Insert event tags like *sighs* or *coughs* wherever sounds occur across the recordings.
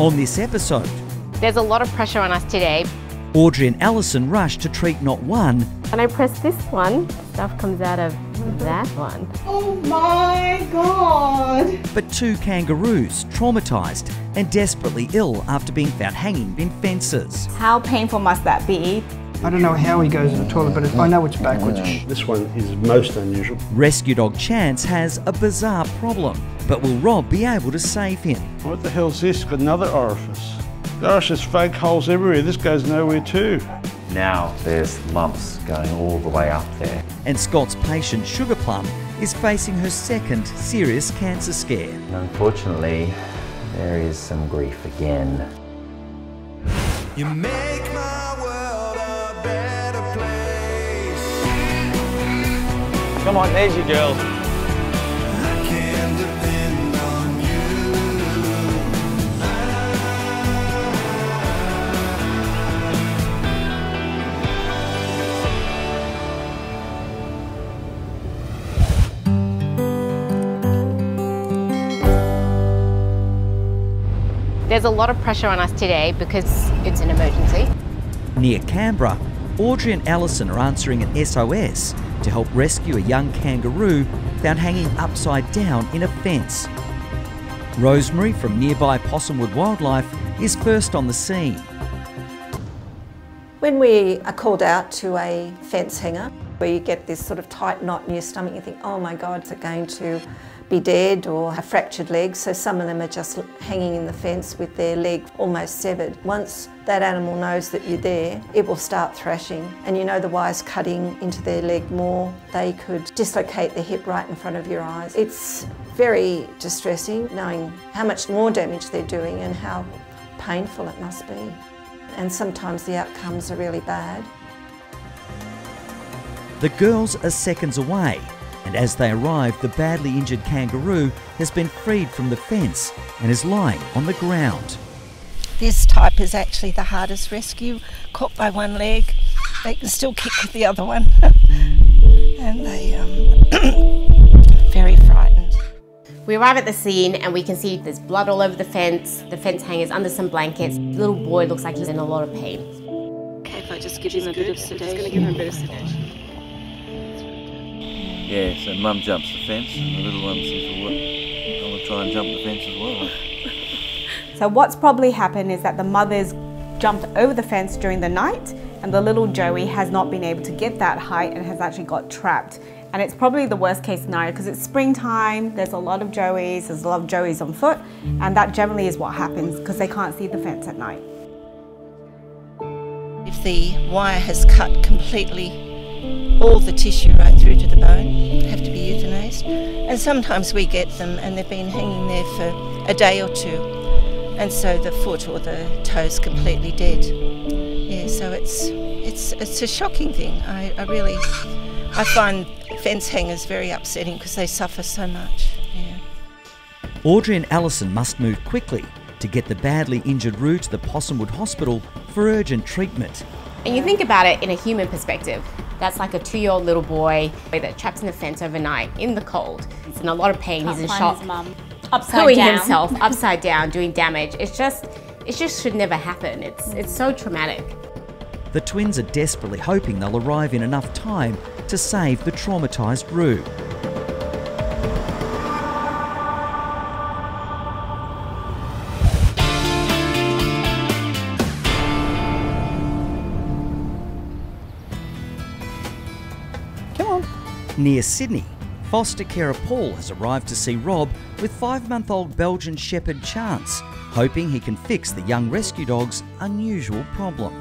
On this episode, There's a lot of pressure on us today. Audrey and Alison rush to treat not one, When I press this one, stuff comes out of that one. Oh my god! but two kangaroos traumatised and desperately ill after being found hanging in fences. How painful must that be? I don't know how he goes to the toilet, but I know it's backwards. Uh, this one is most unusual. Rescue dog Chance has a bizarre problem, but will Rob be able to save him? What the hell's this? Got another orifice. Gosh, there's fake holes everywhere. This goes nowhere too. Now there's lumps going all the way up there. And Scott's patient Sugar Plum is facing her second serious cancer scare. Unfortunately, there is some grief again. You make my Come on, there's your girl. I can depend on you. There's a lot of pressure on us today because it's an emergency. Near Canberra, Audrey and Alison are answering an SOS to help rescue a young kangaroo found hanging upside down in a fence. Rosemary from nearby Possumwood Wildlife is first on the scene. When we are called out to a fence hanger, where you get this sort of tight knot in your stomach, you think, oh my God, is it going to be dead or have fractured legs? So some of them are just hanging in the fence with their leg almost severed. Once that animal knows that you're there, it will start thrashing. And you know the wire's cutting into their leg more. They could dislocate the hip right in front of your eyes. It's very distressing knowing how much more damage they're doing and how painful it must be. And sometimes the outcomes are really bad. The girls are seconds away, and as they arrive, the badly injured kangaroo has been freed from the fence and is lying on the ground. This type is actually the hardest rescue. Caught by one leg, they can still kick with the other one. *laughs* and they um *coughs* very frightened. We arrive at the scene and we can see there's blood all over the fence. The fence hanger's under some blankets. The little boy looks like he's in a lot of pain. Okay, if I just give him a bit of sedation. I'm Just gonna give him a bit of sedation. Yeah, so mum jumps the fence and the little one says, well, what? I want to try and jump the fence as well. *laughs* So what's probably happened is that the mother's jumped over the fence during the night and the little Joey has not been able to get that height and has actually got trapped. And it's probably the worst case scenario because it's springtime, there's a lot of Joeys, there's a lot of Joeys on foot, and that generally is what happens because they can't see the fence at night. If the wire has cut completely all the tissue right through to the bone, have to be euthanized. And sometimes we get them and they've been hanging there for a day or two, and so the foot or the toe's completely dead. Yeah, so it's it's it's a shocking thing. I, I really I find fence hangers very upsetting because they suffer so much. Yeah. Audrey and Alison must move quickly to get the badly injured Roo to the Possumwood Hospital for urgent treatment. And you think about it in a human perspective. That's like a two-year-old little boy that trapped in the fence overnight in the cold. He's in a lot of pain. He's in shock. Upside Pooing down. himself *laughs* upside down, doing damage. It's just, it just should never happen. It's, it's so traumatic. The twins are desperately hoping they'll arrive in enough time to save the traumatised Roo. Near Sydney, foster carer Paul has arrived to see Rob with five month old Belgian Shepherd Chance, hoping he can fix the young rescue dog's unusual problem.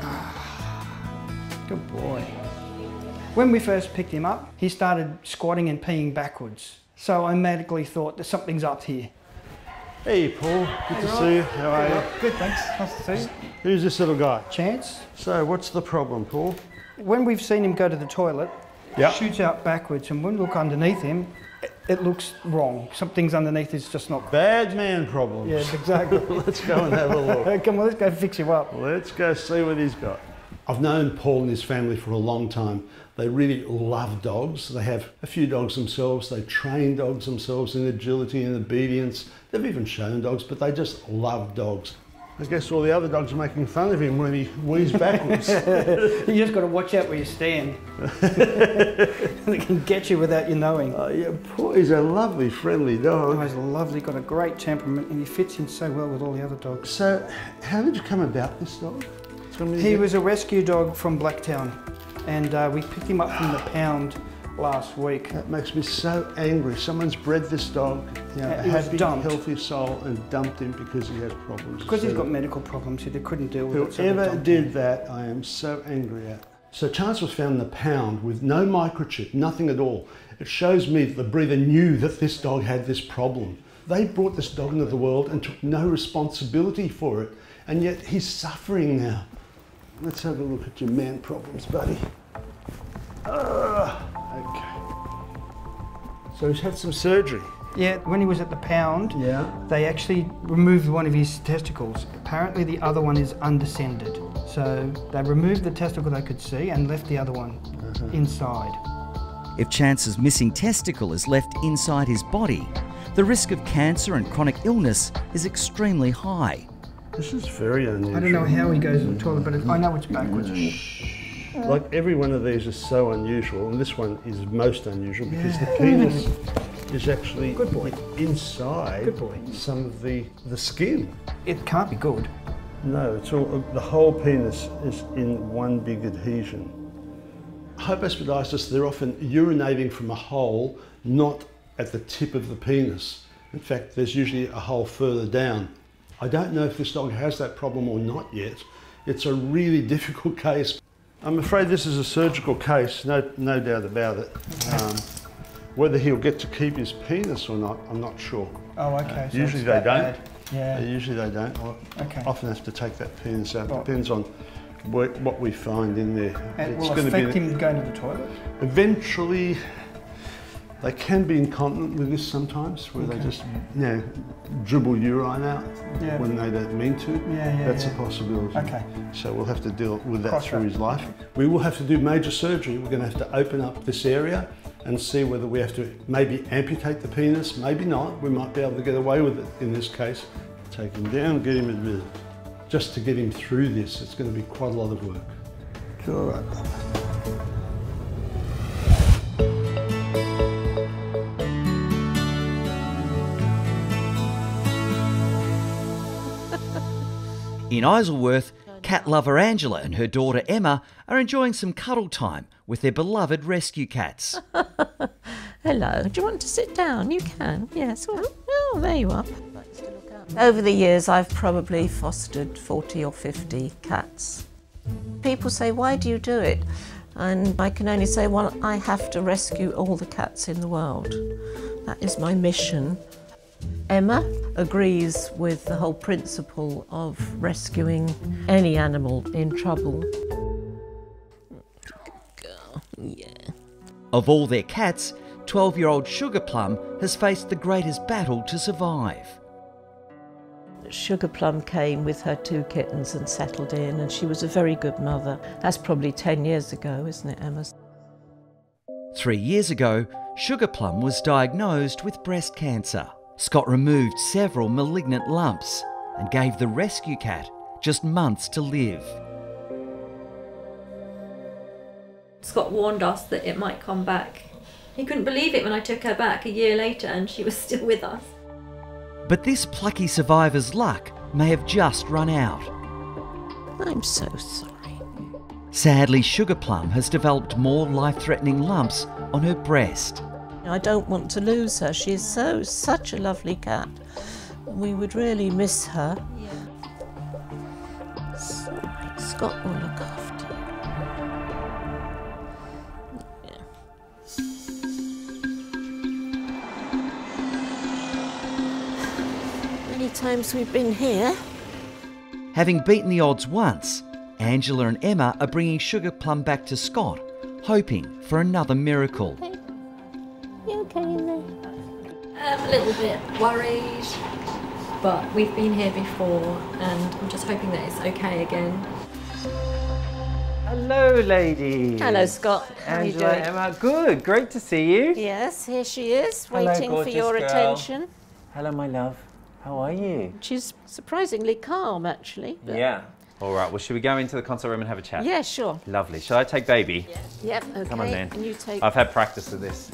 Ah, good boy. When we first picked him up, he started squatting and peeing backwards. So I automatically thought that something's up here. Hey, Paul. Good to see you. How are you? Good, thanks. Nice to see you. Who's this little guy? Chance. So, what's the problem, Paul? When we've seen him go to the toilet, Yeah. shoots out backwards, and when we look underneath him, it, it looks wrong. Something's underneath is just not. Bad man problems. Yeah, exactly. *laughs* Let's go and have a look. *laughs* Come on, let's go fix you up. Let's go see what he's got. I've known Paul and his family for a long time. They really love dogs. They have a few dogs themselves. They train dogs themselves in agility and obedience. They've even shown dogs, but they just love dogs. I guess all the other dogs are making fun of him when he wheezes *laughs* backwards. *laughs* you just got to watch out where you stand. *laughs* they can get you without you knowing. Oh, yeah, Paul is a lovely, friendly dog. Oh, he's lovely, got a great temperament, and he fits in so well with all the other dogs. So, how did you come about this dog? He was a rescue dog from Blacktown, and uh, we picked him up from the pound last week. That makes me so angry. Someone's bred this dog, you know, Yeah, a happy, healthy soul, and dumped him because he has problems. Because he's got medical problems, he couldn't deal with it. Whoever dumped him. did that, I am so angry at. So Chance was found in the pound with no microchip, nothing at all. It shows me that the breeder knew that this dog had this problem. They brought this dog into the world and took no responsibility for it, and yet he's suffering now. Let's have a look at your man problems, buddy. Ah, okay. So he's had some surgery. Yeah, when he was at the pound, Yeah. they actually removed one of his testicles. Apparently, the other one is undescended. So they removed the testicle they could see and left the other one uh-huh. inside. If Chance's missing testicle is left inside his body, the risk of cancer and chronic illness is extremely high. This is very unusual. I don't know how he goes to the toilet, but it, I know it's backwards. Mm. Like every one of these is so unusual, and this one is most unusual because the penis is actually Good boy. inside Good boy. some of the, the skin. It can't be good. No, it's all the whole penis is in one big adhesion. Hypospadias, they're often urinating from a hole, not at the tip of the penis. In fact, there's usually a hole further down. I don't know if this dog has that problem or not yet. It's a really *laughs* difficult case. I'm afraid this is a surgical case, no, no doubt about it. Um, whether he'll get to keep his penis or not, I'm not sure. Oh, okay. so Usually they don't. bad. Yeah. Usually they don't. I Okay. often have to take that penis out. Right. Depends on what we find in there. It's will affect be him going to the toilet. Eventually, they can be incontinent with this sometimes, where they just you know dribble urine out Yeah. when they don't mean to. Yeah, yeah, That's yeah. a possibility. Okay. So we'll have to deal with that Cross through that. his life. We will have to do major surgery. We're going to have to open up this area and see whether we have to maybe amputate the penis, maybe not. We might be able to get away with it in this case. Take him down, get him admitted. Just to get him through this, it's going to be quite a lot of work. All right. In Isleworth, cat lover Angela and her daughter Emma are enjoying some cuddle time with their beloved rescue cats. *laughs* Hello. Do you want to sit down? You can. Yes. Oh, oh there you are. Over the years, I've probably fostered 40 or 50 cats. People say, Why do you do it? And I can only say, Well, I have to rescue all the cats in the world. That is my mission. Emma agrees with the whole principle of rescuing any animal in trouble. Yeah. Of all their cats, 12 year old Sugar Plum has faced the greatest battle to survive. Sugar Plum came with her two kittens and settled in, and she was a very good mother. That's probably 10 years ago, isn't it, Emma? Three years ago, Sugar Plum was diagnosed with breast cancer. Scott removed several malignant lumps and gave the rescue cat just months to live. Scott warned us that it might come back. He couldn't believe it when I took her back a year later and she was *laughs* still with us. But this plucky survivor's luck may have just run out. I'm so sorry. Sadly, Sugar Plum has developed more life threatening lumps on her breast. I don't want to lose her. She is so, such a lovely cat. We would really miss her. Right. Scott will look after you. Many times we've been here. Having beaten the odds once, Angela and Emma are bringing Sugar Plum back to Scott, hoping for another miracle. A little bit worried, but we've been here before and I'm just hoping that it's okay again. Hello, ladies. Hello, Scott. How are you Angela, doing? Emma, good. Great to see you. Yes, here she is, Hello, waiting for your girl. attention. Hello, my love. How are you? She's surprisingly calm, actually. Yeah. All right. Well, should we go into the console room and have a chat? Yeah, sure. Lovely. Shall I take baby? Yeah. Yep, okay. Come on then. And you take. I've had practice of this.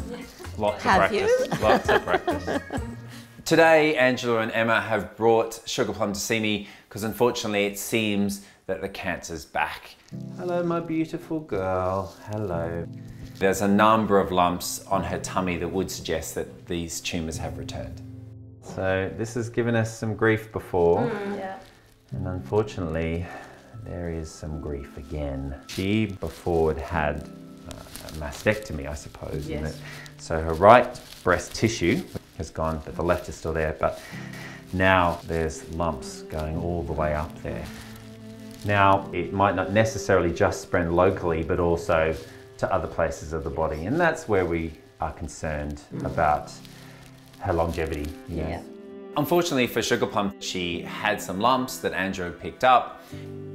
Lots Have of practice. you? Lots of practice. *laughs* Today, Angela and Emma have brought Sugar Plum to see me because unfortunately it seems that the cancer's back. Hello, my beautiful girl. Hello. There's a number of lumps on her tummy that would suggest that these tumours have returned. So this has given us some grief before. Mm. Yeah. And unfortunately, there is some grief again. She before had had uh, a mastectomy, I suppose. Yes. it? So her right breast tissue has gone, but the left is still there. But now there's lumps going all the way up there. Now, it might not necessarily just spread locally, but also to other places of the body. And that's where we are concerned about her longevity. know. Yeah. Unfortunately for Sugar Plum, she had some lumps that Andrew picked up.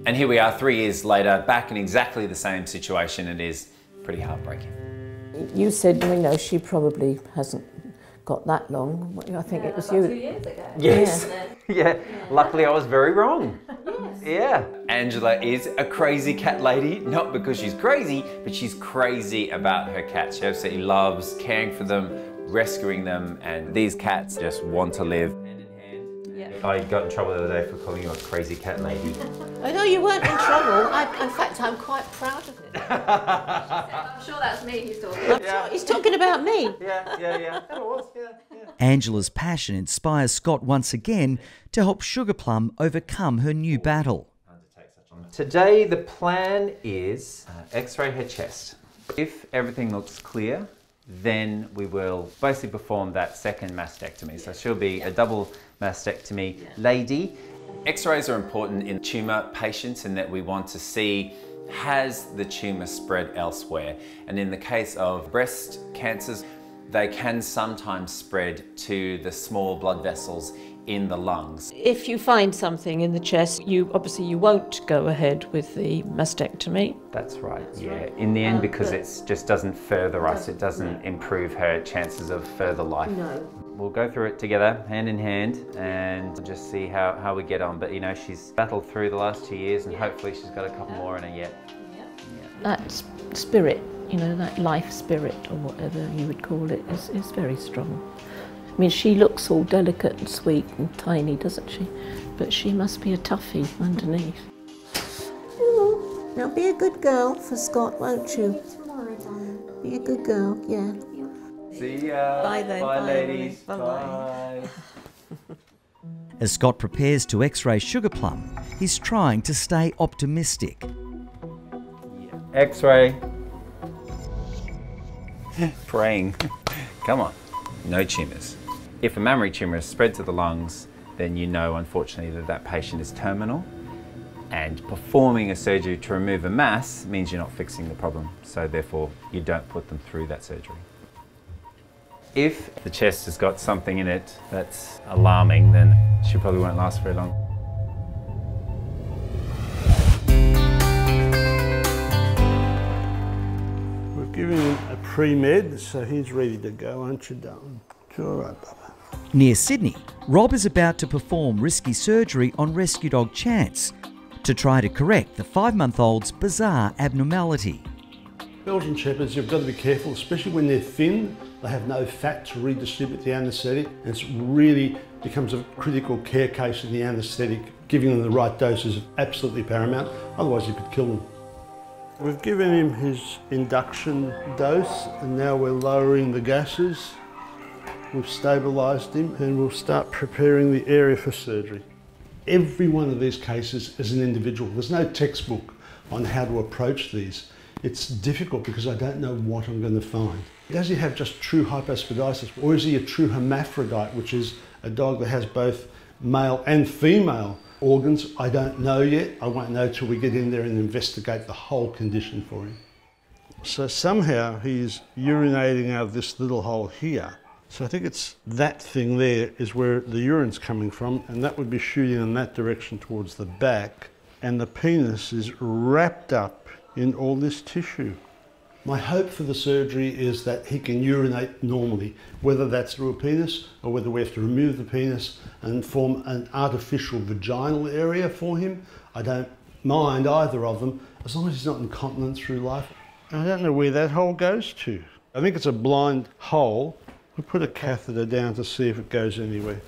And here we are three years later, back in exactly the same situation. It is pretty heartbreaking. You said, you know, she probably hasn't got that long. I think it was you. Two years ago. Yes. Yeah. *laughs* Yeah. Luckily, I was very wrong. Yes. Yeah. Angela is a crazy cat lady, not because she's crazy, but she's crazy about her cats. She absolutely loves caring for them, rescuing them, and these cats just want to live. I got in trouble the other day for calling you a crazy cat lady. I know you weren't in trouble. I, in fact, I'm quite proud of it. I'm sure that's me who's talking. I'm sure he's talking about me. *laughs* Yeah, yeah, yeah. That was, yeah, yeah. Angela's passion inspires Scott once again to help Sugar Plum overcome her new battle. Today, the plan is uh, x-ray her chest. If everything looks clear, then we will basically perform that second mastectomy. So she'll be a double mastectomy lady. X-rays are important in tumour patients in that we want to see has the tumour spread elsewhere. And in the case of breast cancers, they can sometimes spread to the small blood vessels in the lungs. If you find something in the chest, you obviously you won't go ahead with the mastectomy. That's right, yeah. In the end, Uh, because it just doesn't further us, it doesn't improve her chances of further life. No. We'll go through it together, hand in hand, and just see how, how we get on. But you know, she's battled through the last two years, and hopefully she's got a couple more in her yet. Yeah. That s- spirit, you know, that life spirit or whatever you would call it, is, is very strong. I mean, she looks all delicate and sweet and tiny, doesn't she? But she must be a toughie underneath. Now be a good girl for Scott, won't you? Be a good girl, yeah. See ya. Bye then. Bye, Bye, ladies. Bye-bye. Bye. As Scott prepares to x ray Sugar Plum, he's trying to stay optimistic. X-ray. *laughs* Praying. Come on. No tumours. If a mammary tumour is spread to the lungs, then you know, unfortunately, that that patient is terminal. And performing a surgery to remove a mass means you're not fixing the problem. So therefore, you don't put them through that surgery. If the chest has got something in it that's alarming, then she probably won't last very long. Given him a pre-med, so he's ready to go, aren't you, darling? It's all right, Bubba. Near Sydney, Rob is about to perform risky surgery on rescue dog Chance to try to correct the five month old's bizarre abnormality. Belgian Shepherds, you've got to be careful, especially when they're thin. They have no fat to redistribute the anaesthetic. and It's really becomes a critical care case in the anaesthetic. Giving them the right dose is absolutely paramount, otherwise you could kill them. We've given him his induction dose and now we're lowering the gases. We've stabilised him and we'll start preparing the area for surgery. Every one of these cases is an individual. There's no textbook on how to approach these. It's difficult because I don't know what I'm going to find. Does he have just true hypospadias or is he a true hermaphrodite, which is a dog that has both male and female organs? I don't know yet. I won't know till we get in there and investigate the whole condition for him. So somehow he's urinating out of this little hole here. So I think it's that thing there is where the urine's coming from, and that would be shooting in that direction towards the back. And the penis is wrapped up in all this tissue. My hope for the surgery is that he can urinate normally, whether that's through a penis or whether we have to remove the penis and form an artificial vaginal area for him. I don't mind either of them as long as he's not incontinent through life. I don't know where that hole goes to. I think it's a blind hole. We'll put a catheter down to see if it goes anywhere.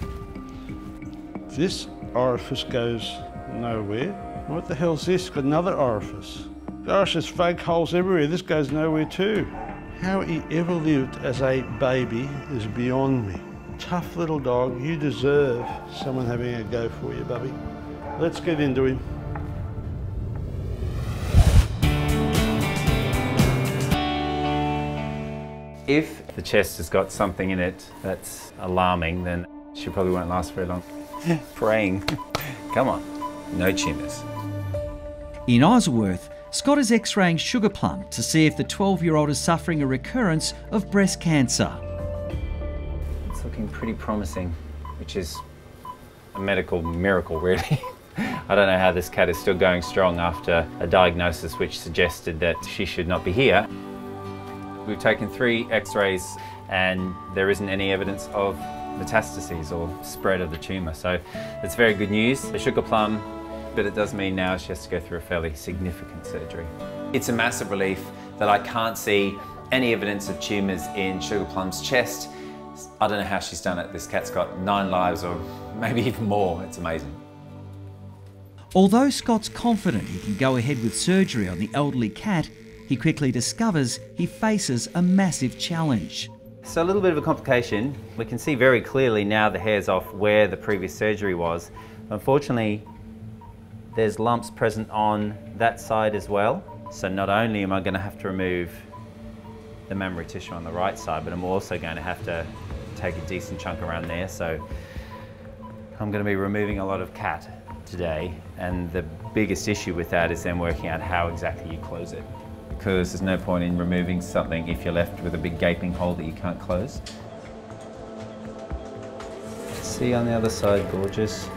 This orifice goes nowhere. What the hell's this? Got another orifice. Gosh, there's fake holes everywhere. This goes nowhere too. How he ever lived as a baby is beyond me. Tough little dog, you deserve someone having a go for you, Bubby. Let's get into him. If the chest has got something in it that's alarming, then she probably won't last very long. *laughs* Praying. *laughs* Come on, no tumours. In Isleworth, Scott is x raying Sugar Plum to see if the 12 year old is suffering a recurrence of breast cancer. It's looking pretty promising, which is a medical miracle, really. *laughs* I don't know how this cat is still going strong after a diagnosis which suggested that she should not be here. We've taken three x rays and there isn't any evidence of metastases or spread of the tumour, so it's very good news. The sugar plum, but it does mean now she has to go through a fairly significant surgery. It's a massive relief that I can't see any evidence of tumours in Sugar Plum's chest. I don't know how she's done it. This cat's got nine lives or maybe even more. It's amazing. Although Scott's confident he can go ahead with surgery on the elderly cat, he quickly discovers he faces a massive challenge. So a little bit of a complication. We can see very clearly now the hair's off where the previous surgery was. Unfortunately, there's lumps present on that side as well. So not only am I going to have to remove the mammary tissue on the right side, but I'm also going to have to take a decent chunk around there. So I'm going to be removing a lot of cat today. And the biggest issue with that is then working out how exactly you close it. Because there's no point in removing something if you're left with a big gaping hole that you can't close. See on the other side, gorgeous.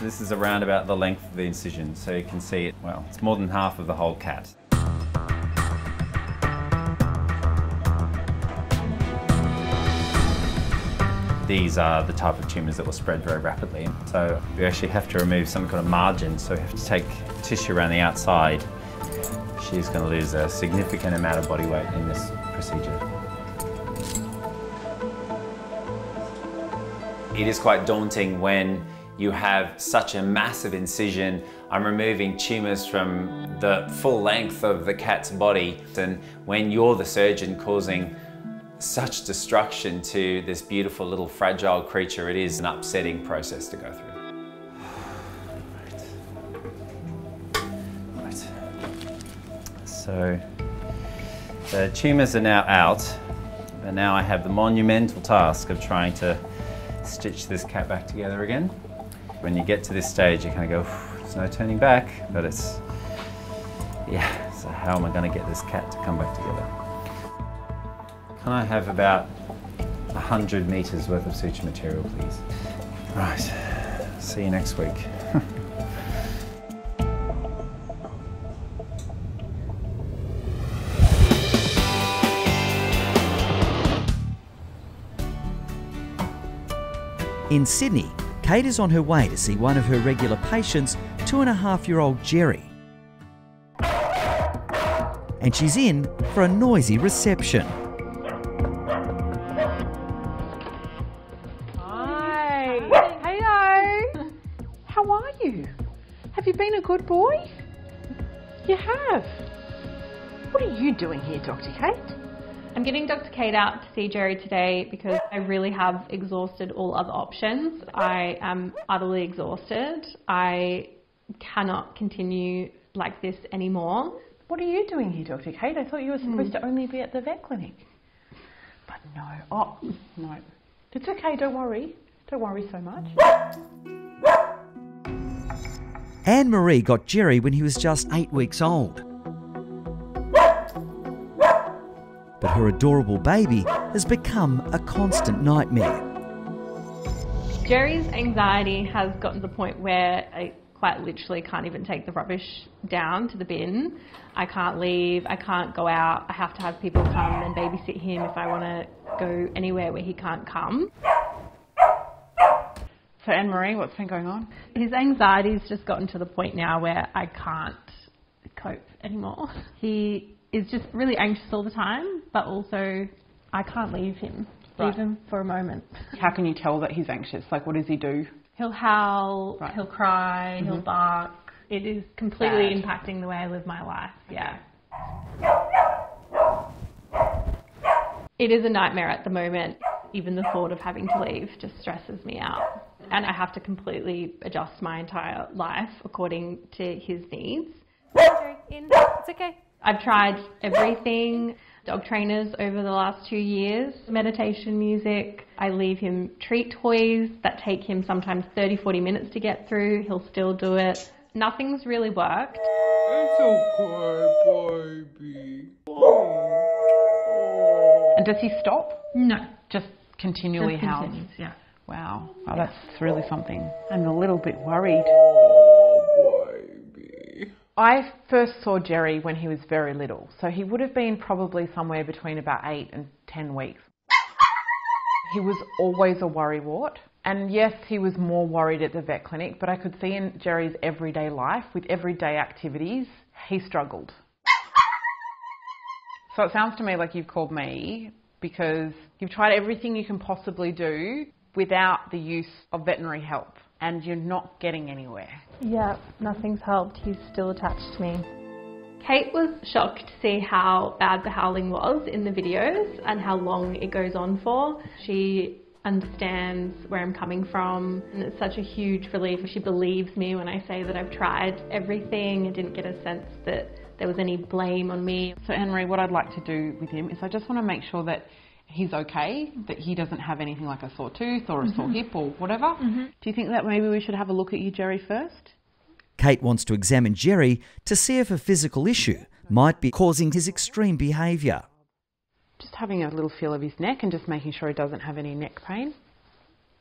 This is around about the length of the incision, so you can see it, well, it's more than half of the whole cat. These are the type of tumours that will spread very rapidly. So we actually have to remove some kind of margin, so we have to take tissue around the outside. She's going to lose a significant amount of body weight in this procedure. It is quite daunting when you have such a massive incision. I'm removing tumours from the full length of the cat's body. And when you're the surgeon causing such destruction to this beautiful little fragile creature, it is an upsetting process to go through. So the tumours are now out, and now I have the monumental task of trying to stitch this cat back together again. When you get to this stage, you kind of go, there's no turning back, but it's, yeah, so how am I going to get this cat to come back together? Can I have about 100 metres worth of suture material, please? Right, see you next week. In Sydney, Kate is on her way to see one of her regular patients, two and a half year old Jerry. And she's in for a noisy reception. Getting Dr. Kate out to see Jerry today because I really have exhausted all other options. I am utterly exhausted. I cannot continue like this anymore. What are you doing here, Dr. Kate? I thought you were supposed to hmm. only be at the vet clinic. But no. Oh, no. It's okay, don't worry. Don't worry so much. Anne Marie got Jerry when he was just eight weeks old. But her adorable baby has become a constant nightmare. Jerry's anxiety has gotten to the point where I quite literally can't even take the rubbish down to the bin. I can't leave, I can't go out, I have to have people come and babysit him if I want to go anywhere where he can't come. So, Anne Marie, what's been going on? His anxiety's just gotten to the point now where I can't cope anymore. He is just really anxious all the time, but also I can't leave him, Right. even for a moment. How can you tell that he's anxious? Like, what does he do? He'll howl, Right. he'll cry, he'll Mhm. bark. It is completely Bad. impacting the way I live my life, yeah. It is a nightmare at the moment. Even the thought of having to leave just stresses me out. And I have to completely adjust my entire life according to his needs. In. It's okay. I've tried everything. Dog trainers over the last two years, meditation music. I leave him treat toys that take him sometimes 30, 40 minutes to get through. He'll still do it. Nothing's really worked. It's okay, baby. And does he stop? No. Just continually Just howls? continues, yeah. Wow. Oh, that's really something. I'm a little bit worried. I first saw Jerry when he was very little, so he would have been probably somewhere between about eight and ten weeks. He was always a worrywart, and yes, he was more worried at the vet clinic, but I could see in Jerry's everyday life, with everyday activities, he struggled. So it sounds to me like you've called me because you've tried everything you can possibly do without the use of veterinary help, and you're not getting anywhere. Yeah, nothing's helped. He's still attached to me. Kate was shocked to see how bad the howling was in the videos and how long it goes on for. She understands where I'm coming from and it's such a huge relief. She believes me when I say that I've tried everything and didn't get a sense that there was any blame on me. So, Henry, what I'd like to do with him is I just want to make sure that he's okay, that he doesn't have anything like a sore tooth or a sore Mhm. hip or whatever. Mhm. Do you think that maybe we should have a look at you, Jerry, first? Kate wants to examine Jerry to see if a physical issue might be causing his extreme behaviour. Just having a little feel of his neck and just making sure he doesn't have any neck pain.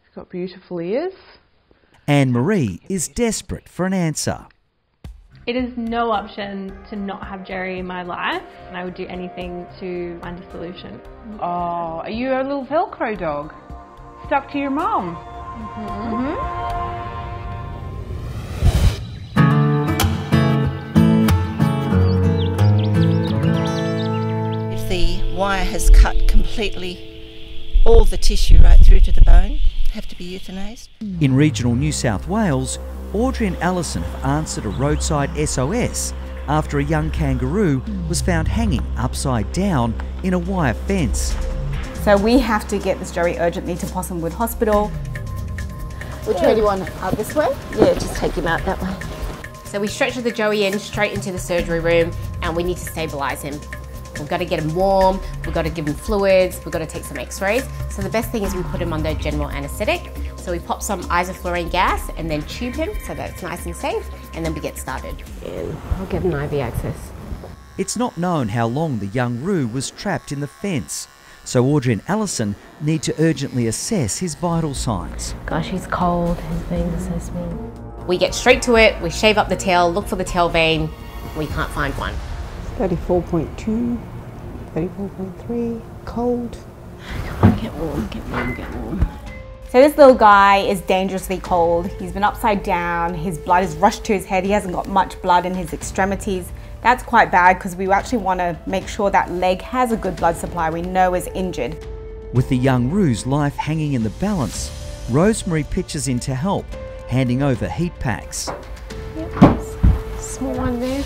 He's got beautiful ears. Anne Marie is desperate for an answer. It is no option to not have Jerry in my life and I would do anything to find a solution. Oh, are you a little Velcro dog? Stuck to your mum? Mm-hmm. If the wire has cut completely all the tissue right through to the bone, have to be euthanized. In regional New South Wales, Audrey and Alison have answered a roadside SOS after a young kangaroo was found hanging upside down in a wire fence. So we have to get this Joey urgently to Possumwood Hospital. Which way do you want? Out this way? Yeah, just take him out that way. So we stretch the Joey in straight into the surgery room and we need to stabilise him. We've got to get him warm, we've got to give him fluids, we've got to take some x-rays. So the best thing is we put him under general anaesthetic. So we pop some isoflurane gas and then tube him so that it's nice and safe and then we get started. And I'll give an IV access. It's not known how long the young Roo was trapped in the fence, so Audrey and Alison need to urgently assess his vital signs. Gosh, he's cold, his veins are so small. We get straight to it, we shave up the tail, look for the tail vein, we can't find one. 34.2, 34.3, cold. Get warm, get warm, get warm. So this little guy is dangerously cold. He's been upside down. His blood is rushed to his head. He hasn't got much blood in his extremities. That's quite bad because we actually want to make sure that leg has a good blood supply we know is injured. With the young Roo's life hanging in the balance, Rosemary pitches in to help, handing over heat packs. Yep, Small one there.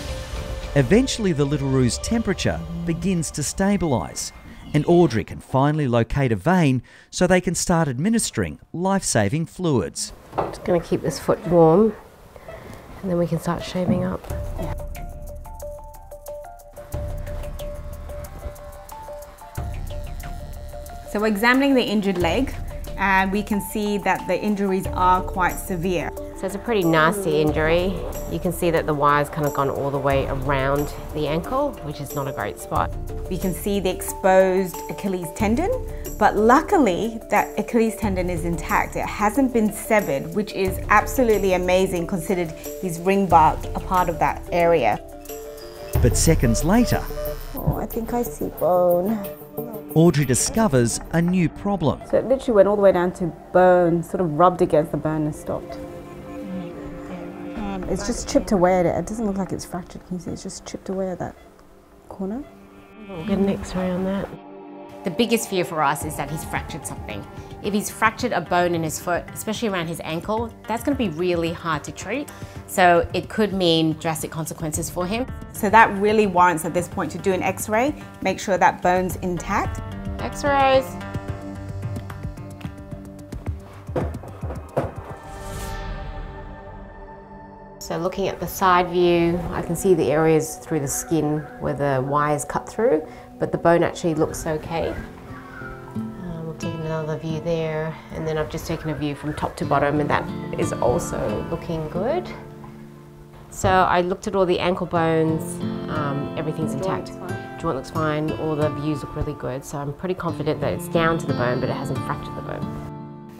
Eventually, the little Roo's temperature begins to stabilise, and Audrey can finally locate a vein so they can start administering life saving fluids. Just gonna keep this foot warm and then we can start shaving up. So we're examining the injured leg and we can see that the injuries are quite severe. So it's a pretty nasty injury. You can see that the wire's kind of gone all the way around the ankle, which is not a great spot. You can see the exposed Achilles tendon, but luckily that Achilles tendon is intact. It hasn't been severed, which is absolutely amazing considered his ring bark a part of that area. But seconds later, Oh, I think I see bone. Audrey discovers a new problem. So it literally went all the way down to bone, sort of rubbed against the bone and stopped. It's just chipped away at it. It doesn't look like it's fractured. Can you see it's just chipped away at that corner? We'll get an x-ray on that. The biggest fear for us is that he's fractured something. If he's fractured a bone in his foot, especially around his ankle, that's going to be really hard to treat. So it could mean drastic consequences for him. So that really warrants at this point to do an x-ray, make sure that bone's intact. X-rays. So looking at the side view, I can see the areas through the skin where the wire is cut through, but the bone actually looks okay. Uh, we'll take another view there, and then I've just taken a view from top to bottom, and that is also looking good. So I looked at all the ankle bones, um, everything's intact. Joint looks fine, all the views look really good, so I'm pretty confident that it's down to the bone, but it hasn't fractured the bone.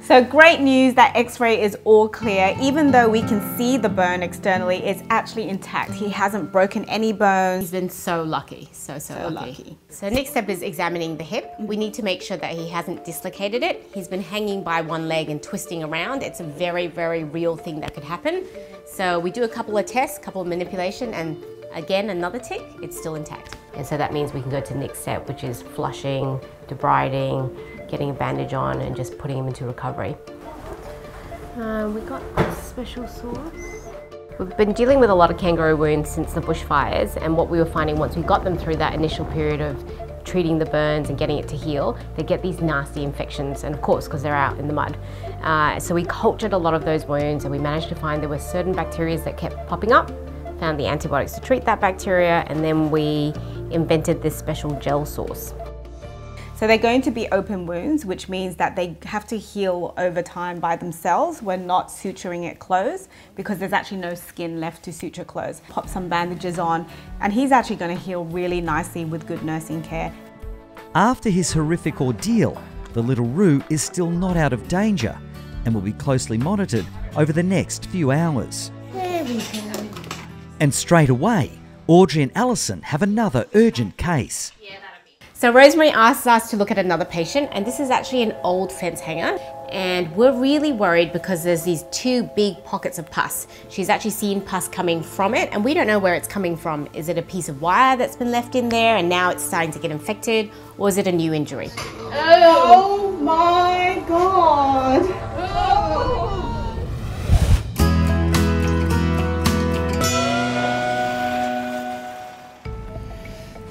So great news that x-ray is all clear. Even though we can see the bone externally, it's actually intact. He hasn't broken any bones. He's been so lucky, so, so, so lucky. lucky. So next step is examining the hip. We need to make sure that he hasn't dislocated it. He's been hanging by one leg and twisting around. It's a very, very real thing that could happen. So we do a couple of tests, couple of manipulation, and again, another tick, it's still intact. And so that means we can go to the next step, which is flushing, debriding, getting a bandage on and just putting him into recovery. Uh, we got a special sauce. We've been dealing with a lot of kangaroo wounds since the bushfires and what we were finding once we got them through that initial period of treating the burns and getting it to heal, they get these nasty infections and of course because they're out in the mud. Uh, so we cultured a lot of those wounds and we managed to find there were certain bacteria that kept popping up, found the antibiotics to treat that bacteria and then we invented this special gel sauce. So they're going to be open wounds, which means that they have to heal over time by themselves. We're not suturing it closed because there's actually no skin left to suture close. Pop some bandages on and he's actually going to heal really nicely with good nursing care. After his horrific ordeal, the little Roo is still not out of danger and will be closely monitored over the next few hours. There we go. And straight away, Audrey and Alison have another urgent case. So Rosemary asks us to look at another patient and this is actually an old fence hanger and we're really worried because there's these two big pockets of pus. She's actually seen pus coming from it and we don't know where it's coming from. Is it a piece of wire that's been left in there and now it's starting to get infected or is it a new injury? Oh my god!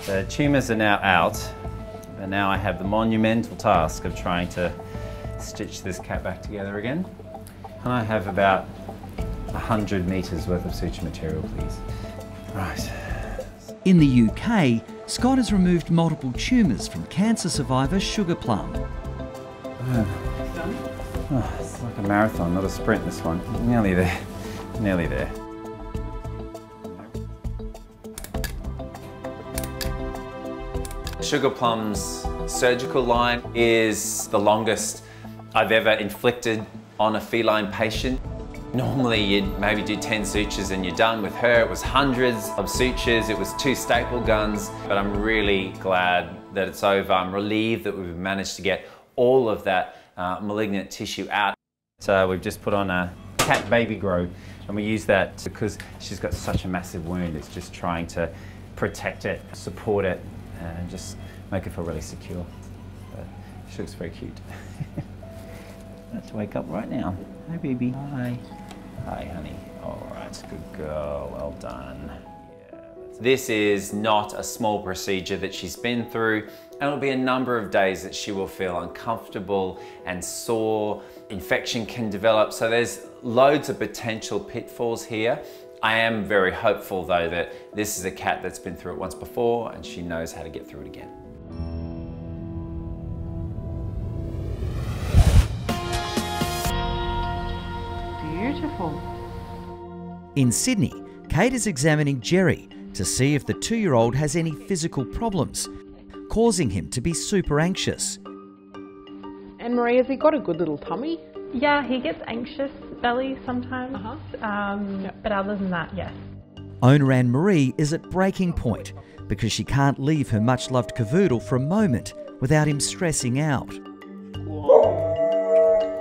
The tumours are now out, and now I have the monumental task of trying to stitch this cat back together again. And I have about 100 metres worth of suture material, please. Right. In the UK, Scott has removed multiple tumours from cancer survivor Sugar Plum. Oh, it's like a marathon, not a sprint, this one. Nearly there. Nearly there. Sugar Plum's surgical line is the longest I've ever inflicted on a feline patient. Normally you'd maybe do 10 sutures and you're done. With her it was hundreds of sutures, it was two staple guns, but I'm really glad that it's over. I'm relieved that we've managed to get all of that uh, malignant tissue out. So we've just put on a cat baby grow and we use that because she's got such a massive wound. It's just trying to protect it, support it, and just make it feel really secure. But she looks very cute. *laughs* Let's wake up right now. Hi, baby. Hi. Hi, honey. All right, good girl. Well done. Yeah. This is not a small procedure that she's been through, and it'll be a number of days that she will feel uncomfortable and sore. Infection can develop, so there's loads of potential pitfalls here. I am very hopeful though that this is a cat that's been through it once before and she knows how to get through it again. Beautiful. In Sydney, Kate is examining Jerry to see if the two year old has any physical problems, causing him to be super anxious. Anne Marie, has he got a good little tummy? Yeah, he gets anxious belly sometimes. Um, But other than that, yes. Owner Anne Marie is at breaking point because she can't leave her much loved cavoodle for a moment without him stressing out.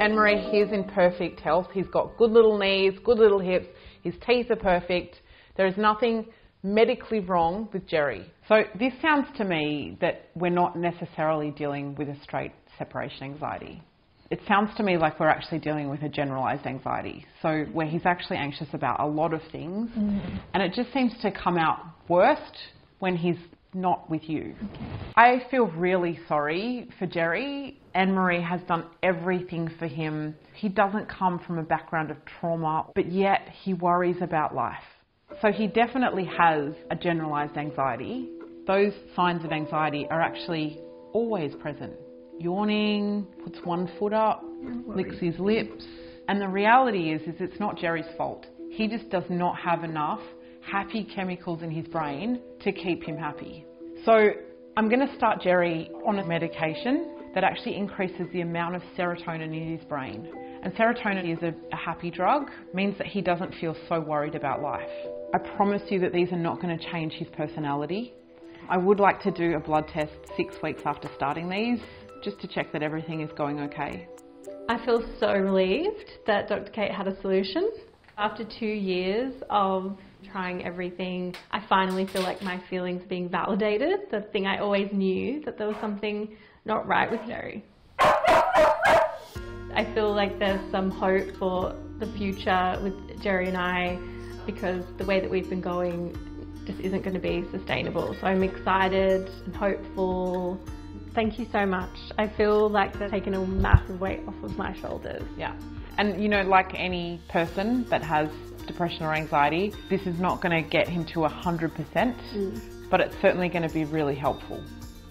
Anne Marie, he's in perfect health. He's got good little knees, good little hips. His teeth are perfect. There is nothing medically wrong with Jerry. So this sounds to me that we're not necessarily dealing with a straight separation anxiety. It sounds to me like we're actually dealing with a generalized anxiety. So where he's actually anxious about a lot of things mm. and it just seems to come out worst when he's not with you. I feel really sorry for Jerry. Anne Marie has done everything for him. He doesn't come from a background of trauma, but yet he worries about life. So he definitely has a generalized anxiety. Those signs of anxiety are actually always present. Yawning, puts one foot up, licks his lips. And the reality is is it's not Jerry's fault. He just does not have enough happy chemicals in his brain to keep him happy. So I'm going to start Jerry on a medication that actually increases the amount of serotonin in his brain. And serotonin is a, a happy drug, means that he doesn't feel so worried about life. I promise you that these are not going to change his personality. I would like to do a blood test six weeks after starting these, just to check that everything is going okay. I feel so relieved that Dr. Kate had a solution. After two years of trying everything, I finally feel like my feelings being validated. The thing I always knew that there was something not right with Jerry. I feel like there's some hope for the future with Jerry and I because the way that we've been going just isn't going to be sustainable. So I'm excited and hopeful. Thank you so much. I feel like they're taking a massive weight off of my shoulders. Yeah. And you know, like any person that has depression or anxiety, this is not going to get him to 100%, mm. but it's certainly going to be really helpful.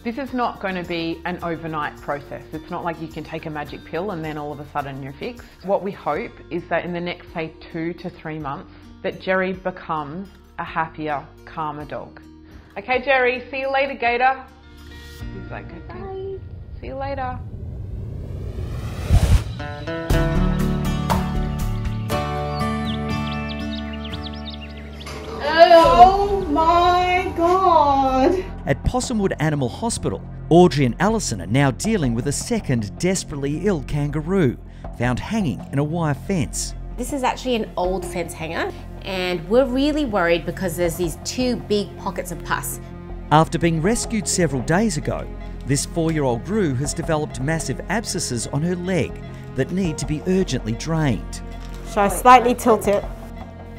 This is not going to be an overnight process. It's not like you can take a magic pill and then all of a sudden you're fixed. What we hope is that in the next, say, two to three months, that Jerry becomes a happier, calmer dog. Okay, Jerry, see you later, Gator. He's like, okay. See you later. Oh my god! At Possumwood Animal Hospital, Audrey and Alison are now dealing with a second desperately ill kangaroo found hanging in a wire fence. This is actually an old fence hanger, and we're really worried because there's these two big pockets of pus. After being rescued several days ago, this four year old Roo has developed massive abscesses on her leg that need to be urgently drained. Should I slightly tilt it?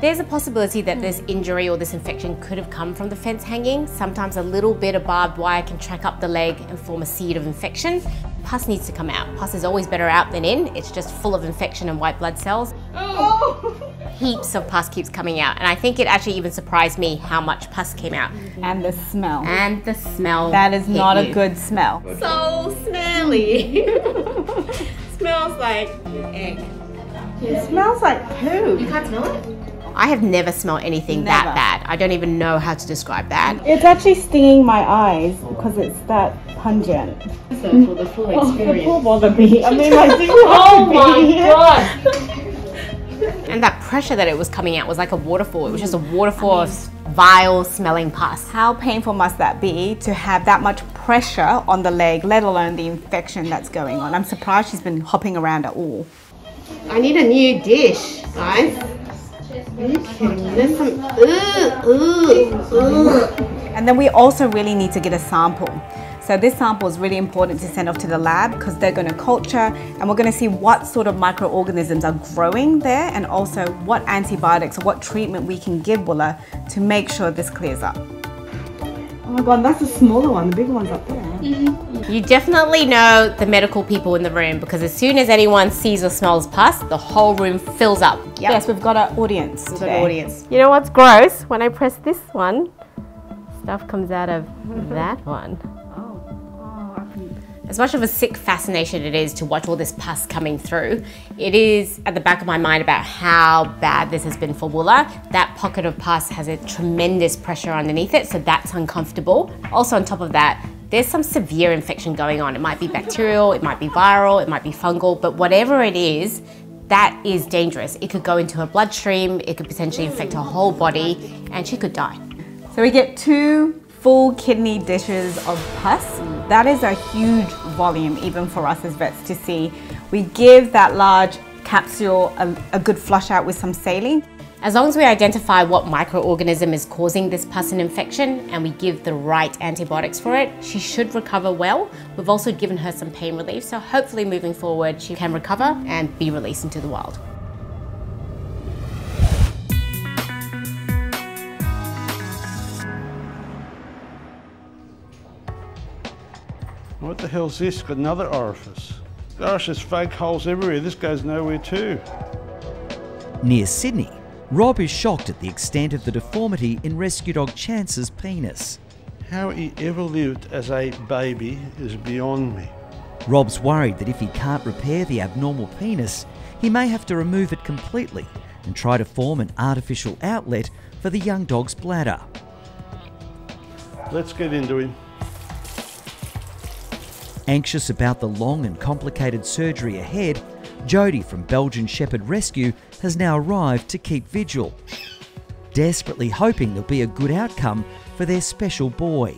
There's a possibility that this injury or this infection could have come from the fence hanging. Sometimes a little bit of barbed wire can track up the leg and form a seed of infection. Pus needs to come out. Pus is always better out than in. It's just full of infection and white blood cells. Oh. Heaps of pus keeps coming out. And I think it actually even surprised me how much pus came out. And the smell. And the smell. That is hit not a you. good smell. So smelly. *laughs* Smells like egg. It smells like poo. You can't smell it? I have never smelled anything that bad. I don't even know how to describe that. It's actually stinging my eyes because it's that pungent. So for the full Oh, the experience. poor wallaby. I mean, like, the *laughs* Oh my god! and that pressure that it was coming out was like a waterfall. It was just a waterfall of vile smelling pus. How painful must that be to have that much pressure on the leg, let alone the infection that's going on? I'm surprised she's been hopping around at all. I need a new dish, guys. And then we also really need to get a sample. So this sample is really important to send off to the lab because they're going to culture and we're going to see what sort of microorganisms are growing there and also what antibiotics or what treatment we can give Willa to make sure this clears up. Oh my god, that's the smaller one. The bigger one's up there. You definitely know the medical people in the room because as soon as anyone sees or smells pus, the whole room fills up. Yes, we've got an audience We've got an audience. You know what's gross? When I press this one, stuff comes out of that one. As much of a sick fascination it is to watch all this pus coming through, it is at the back of my mind about how bad this has been for Woola. That pocket of pus has a tremendous pressure underneath it, so that's uncomfortable. Also on top of that, there's some severe infection going on. It might be bacterial, it might be viral, it might be fungal, but whatever it is, that is dangerous. It could go into her bloodstream, it could potentially infect her whole body, and she could die. So we get two full kidney dishes of pus. That is a huge volume even for us as vets to see. We give that large capsule a, a good flush out with some saline. As long as we identify what microorganism is causing this pus and infection and we give the right antibiotics for it, she should recover well. We've also given her some pain relief, so hopefully moving forward she can recover and be released into the wild. What the hell's this? Got another orifice. Gosh, there's fake holes everywhere. This goes nowhere too. Near Sydney, Rob is shocked at the extent of the deformity in rescue dog Chance's penis. How he ever lived as a baby is beyond me. Rob's worried that if he can't repair the abnormal penis, he may have to remove it completely and try to form an artificial outlet for the young dog's bladder. Let's get into him. Anxious about the long and complicated surgery ahead, Jody from Belgian Shepherd Rescue has now arrived to keep vigil, desperately hoping there'll be a good outcome for their special boy.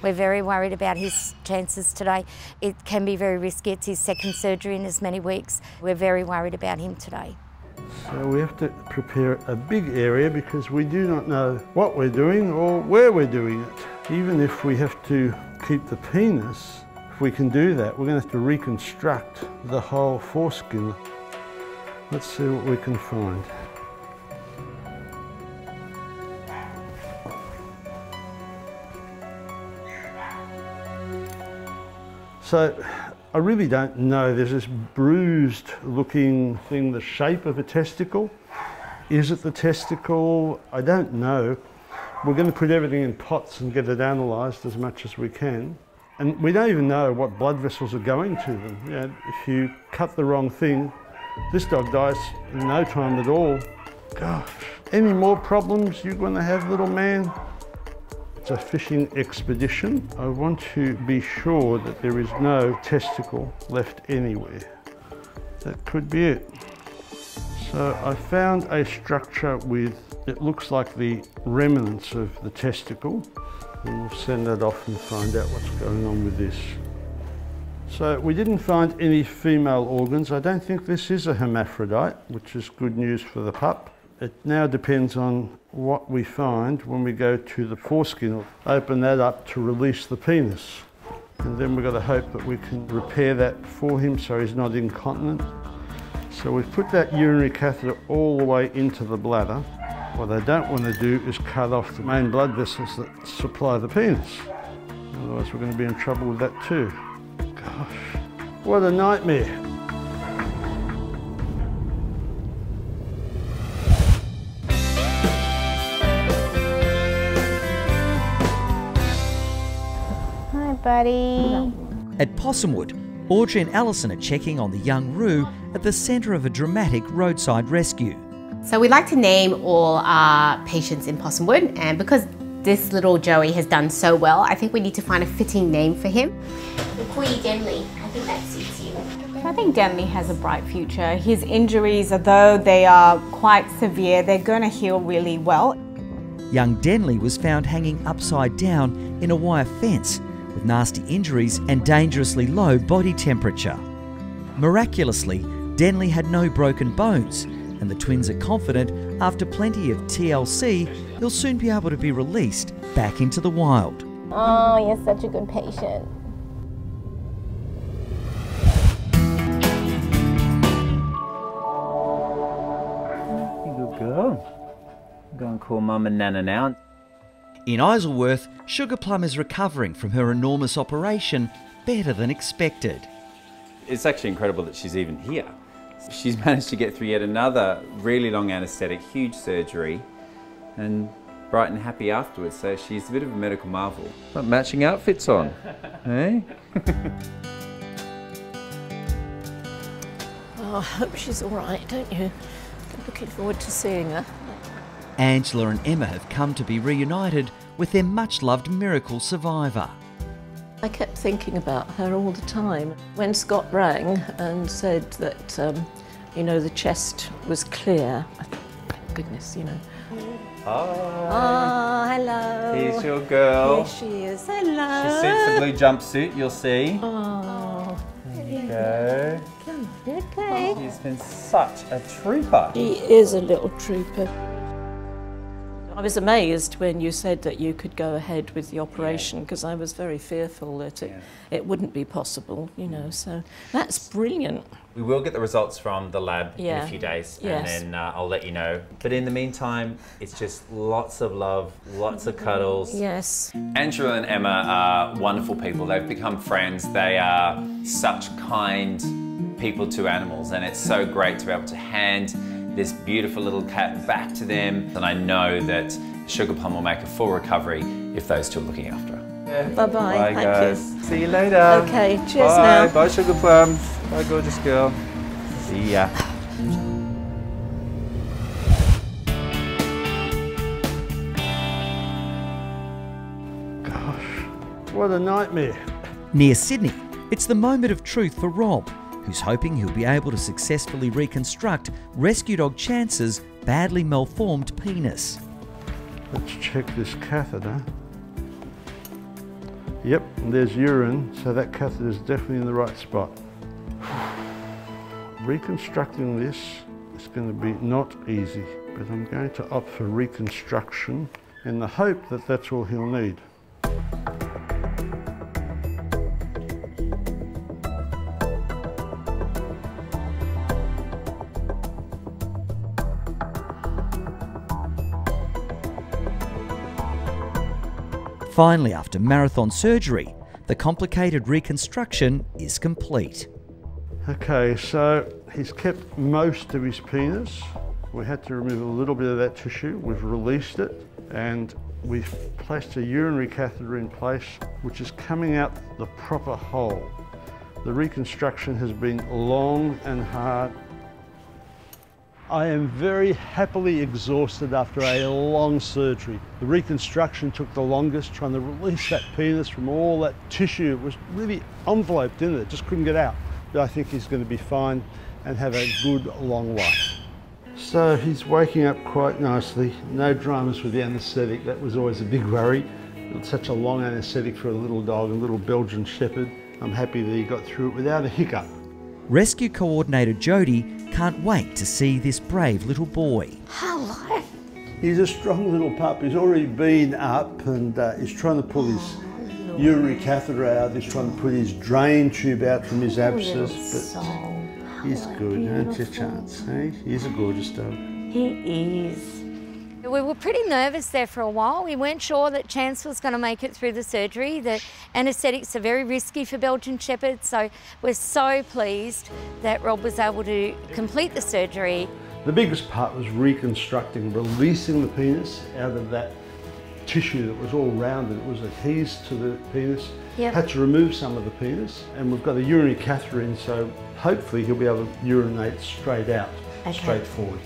We're very worried about his chances today. It can be very risky. It's his second surgery in as many weeks. We're very worried about him today. So we have to prepare a big area because we do not know what we're doing or where we're doing it. Even if we have to keep the penis, if we can do that, we're going to have to reconstruct the whole foreskin. Let's see what we can find. So I really don't know. There's this bruised looking thing, the shape of a testicle. Is it the testicle? I don't know. We're going to put everything in pots and get it analysed as much as we can. And we don't even know what blood vessels are going to them. You know, if you cut the wrong thing, this dog dies in no time at all. Gosh, any more problems you're going to have, little man? It's a fishing expedition. I want to be sure that there is no testicle left anywhere. That could be it. So I found a structure with, it looks like the remnants of the testicle. And we'll send that off and find out what's going on with this. So we didn't find any female organs. I don't think this is a hermaphrodite, which is good news for the pup. It now depends on what we find when we go to the foreskin. Open that up to release the penis. And then we've got to hope that we can repair that for him so he's not incontinent. So we've put that urinary catheter all the way into the bladder. What they don't want to do is cut off the main blood vessels that supply the penis. Otherwise we're going to be in trouble with that too. Gosh, what a nightmare. Hi, buddy. At Possumwood, Audrey and Alison are checking on the young Roo at the centre of a dramatic roadside rescue. So we like to name all our patients in Possumwood, and because this little Joey has done so well, I think we need to find a fitting name for him. We'll call you Denley. I think that suits you. I think Denley has a bright future. His injuries, although they are quite severe, they're going to heal really well. Young Denley was found hanging upside down in a wire fence with nasty injuries and dangerously low body temperature. Miraculously, Denley had no broken bones, and the twins are confident after plenty of TLC, he'll soon be able to be released back into the wild. Oh, you're such a good patient. Good girl. Go and call Mum and Nana now. In Isleworth, Sugar Plum is recovering from her enormous operation better than expected. It's actually incredible that she's even here. She's *laughs* managed to get through yet another really long anaesthetic, huge surgery, and bright and happy afterwards, so she's a bit of a medical marvel. Matching outfits on, *laughs* eh? oh, I hope she's all right, don't you? I'm looking forward to seeing her. Angela and Emma have come to be reunited with their much loved miracle survivor. I kept thinking about her all the time. When Scott rang and said that, um, you know, the chest was clear, I thought, thank goodness, you know. Hi. Oh, hello. Here's your girl. Here she is. Hello. She suits the blue jumpsuit, you'll see. Oh, There you go. come on, okay. She's been such a trooper. She is a little trooper. I was amazed when you said that you could go ahead with the operation because I was very fearful that it, it wouldn't be possible, you know, so that's brilliant. We will get the results from the lab in a few days Yes. and then uh, I'll let you know. But in the meantime, it's just lots of love, lots of cuddles. Yes. Angela and Emma are wonderful people. They've become friends. They are such kind people to animals, and it's so great to be able to hand this beautiful little cat back to them. And I know that Sugar Plum will make a full recovery if those two are looking after her. Bye-bye, Bye, thank you. See you later. Okay, cheers Bye. now. Bye, Sugar Plum. Bye, gorgeous girl. See ya. Gosh, what a nightmare. Near Sydney, it's the moment of truth for Rob, who's hoping he'll be able to successfully reconstruct rescue dog Chance's badly malformed penis. Let's check this catheter. Yep, there's urine, so that catheter is definitely in the right spot. *sighs* Reconstructing this is going to be not easy, but I'm going to opt for reconstruction in the hope that that's all he'll need. Finally, after marathon surgery, the complicated reconstruction is complete. Okay, so he's kept most of his penis. We had to remove a little bit of that tissue. We've released it and we've placed a urinary catheter in place which is coming out the proper hole. The reconstruction has been long and hard. I am very happily exhausted after a long surgery. The reconstruction took the longest, trying to release that penis from all that tissue. It was really enveloped in it, just couldn't get out. But I think he's going to be fine and have a good long life. So he's waking up quite nicely. No dramas with the anaesthetic. That was always a big worry. It's such a long anaesthetic for a little dog, a little Belgian Shepherd. I'm happy that he got through it without a hiccup. Rescue coordinator Jody can't wait to see this brave little boy. Hello. He's a strong little pup. He's already been up and uh, he's trying to pull his urinary catheter out. He's trying to put his drain tube out from his abscess. But he's good, aren't you, Chance? Hey? He's a gorgeous dog. He is. We were pretty nervous there for a while. We weren't sure that Chance was going to make it through the surgery. The anaesthetics are very risky for Belgian Shepherds, so we're so pleased that Rob was able to complete the surgery. The biggest part was reconstructing, releasing the penis out of that tissue that was all rounded. It was adhesed to the penis. Yep. Had to remove some of the penis, and we've got a urinary catheter in, so hopefully he'll be able to urinate straight out, Okay. straight forward.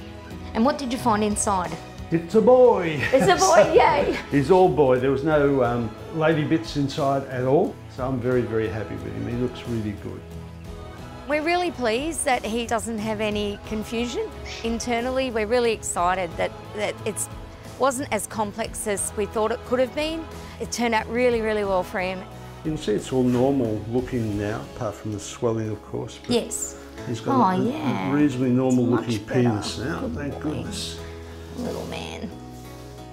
And what did you find inside? It's a boy. It's a boy, *laughs* yay! He's all boy. There was no um, lady bits inside at all, so I'm very, very happy with him. He looks really good. We're really pleased that he doesn't have any confusion internally. We're really excited that, that it wasn't as complex as we thought it could have been. It turned out really, really well for him. You can see it's all normal looking now, apart from the swelling, of course. Yes. He's got Oh, a, a yeah. reasonably normal looking better. penis now, thank goodness. Little man.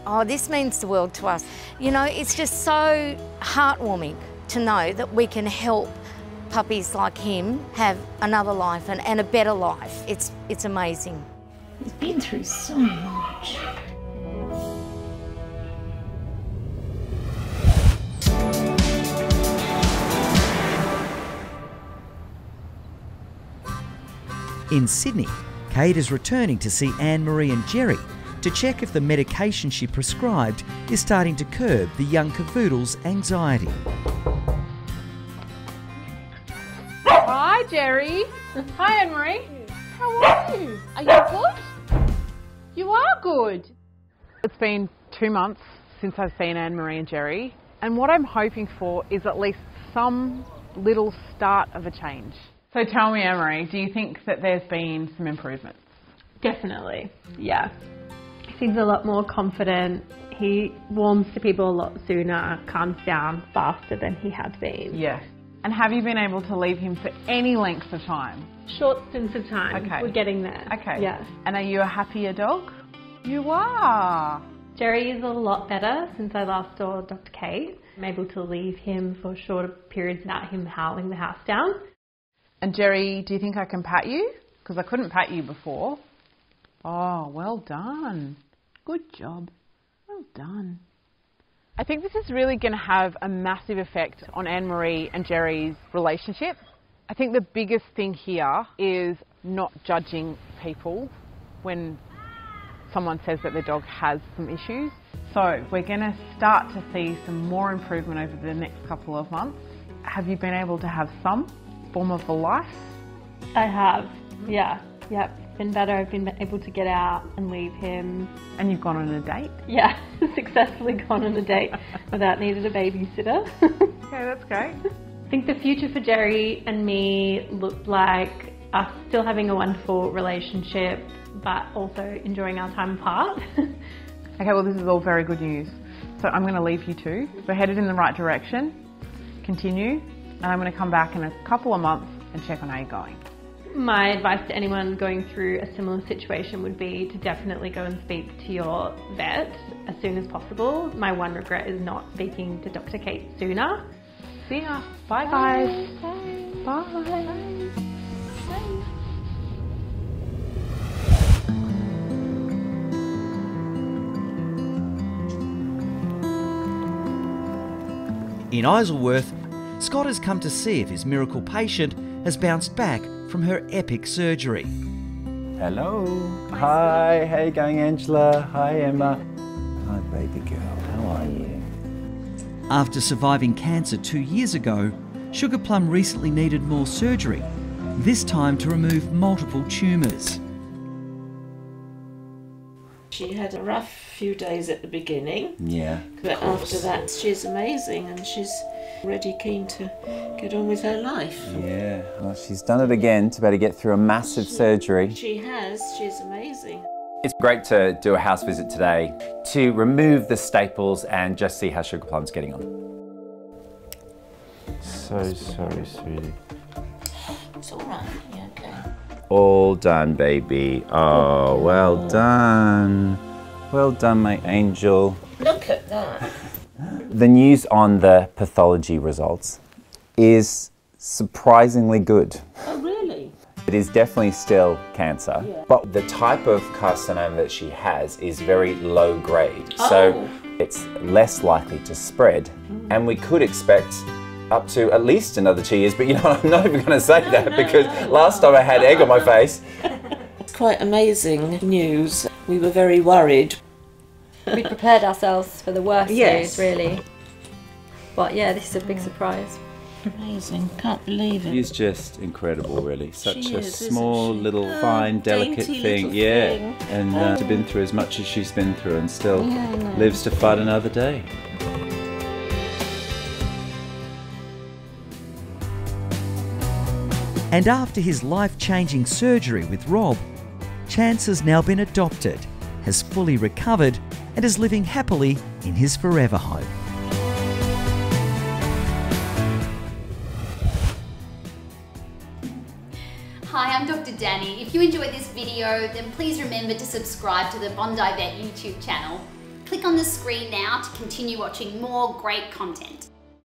Oh, this means the world to us. You know, it's just so heartwarming to know that we can help puppies like him have another life and, and a better life. It's, it's amazing. He's been through so much. In Sydney, Kate is returning to see Anne Marie and Jerry to check if the medication she prescribed is starting to curb the young cavoodle's anxiety. Hi, Jerry. Hi, Anne Marie. How are you? Are you good? You are good. It's been two months since I've seen Anne Marie and Jerry, and what I'm hoping for is at least some little start of a change. So tell me, Anne Marie, do you think that there's been some improvements? Definitely, yeah. He seems a lot more confident. He warms to people a lot sooner, calms down faster than he had been. Yes. And have you been able to leave him for any length of time? Short stints of time. Okay. We're getting there. Okay. Yeah. And are you a happier dog? You are. Jerry is a lot better since I last saw Dr. Kate. I'm able to leave him for shorter periods without him howling the house down. And Jerry, do you think I can pat you? Because I couldn't pat you before. Oh, well done. Good job. Well done. I think this is really going to have a massive effect on Anne Marie and Jerry's relationship. I think the biggest thing here is not judging people when someone says that their dog has some issues. So we're going to start to see some more improvement over the next couple of months. Have you been able to have some form of a life? I have, yeah, yep. It's been better. I've been able to get out and leave him. And you've gone on a date? Yeah, *laughs* successfully gone on a date without needing a babysitter. *laughs* okay, that's great. I think the future for Jerry and me looked like us still having a wonderful relationship, but also enjoying our time apart. *laughs* Okay, well, this is all very good news. So I'm going to leave you two. We're headed in the right direction. Continue. And I'm going to come back in a couple of months and check on how you're going. My advice to anyone going through a similar situation would be to definitely go and speak to your vet as soon as possible. My one regret is not speaking to Dr. Kate sooner. See ya. Bye, guys. Bye. In Isleworth, Scott has come to see if his miracle patient has bounced back from her epic surgery. Hello. Hi. How you going, Angela? Hi, Emma. Hi, baby girl. How are you? After surviving cancer two years ago, Sugar Plum recently needed more surgery, this time to remove multiple tumours. She had a rough few days at the beginning, Yeah. but after that, she's amazing and she's really keen to get on with her life. Yeah. Well, she's done it again to be able to get through a massive surgery. She has, she's amazing. It's great to do a house visit today to remove the staples and just see how Sugar Plum's getting on. So sorry, sweetie. It's all right, yeah, okay. All done, baby. Oh, well done. Well done, my angel. Look at that. The news on the pathology results is surprisingly good. Oh, really? It is definitely still cancer, Yeah. but the type of carcinoma that she has is very low grade. So Oh. it's less likely to spread, and we could expect up to at least another two years. But you know, *laughs* I'm not even going to say that because last time I had egg on my face. It's quite amazing news. We were very worried. We prepared ourselves for the worst Yes. news, really. But yeah, this is a big surprise. Amazing, can't believe it. She's just incredible, really. Such She a is, isn't small, she? little, Oh, fine, delicate thing. little yeah. thing. And Oh. uh, to been through as much as she's been through and still Yeah, I lives to fight another day. And after his life changing surgery with Rob, Chance has now been adopted, has fully recovered, and is living happily in his forever home. Hi, I'm Dr. Danny. If you enjoyed this video, then please remember to subscribe to the Bondi Vet YouTube channel. Click on the screen now to continue watching more great content.